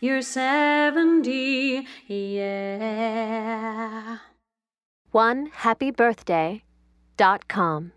you're 70, yeah. One happy birthday dot com.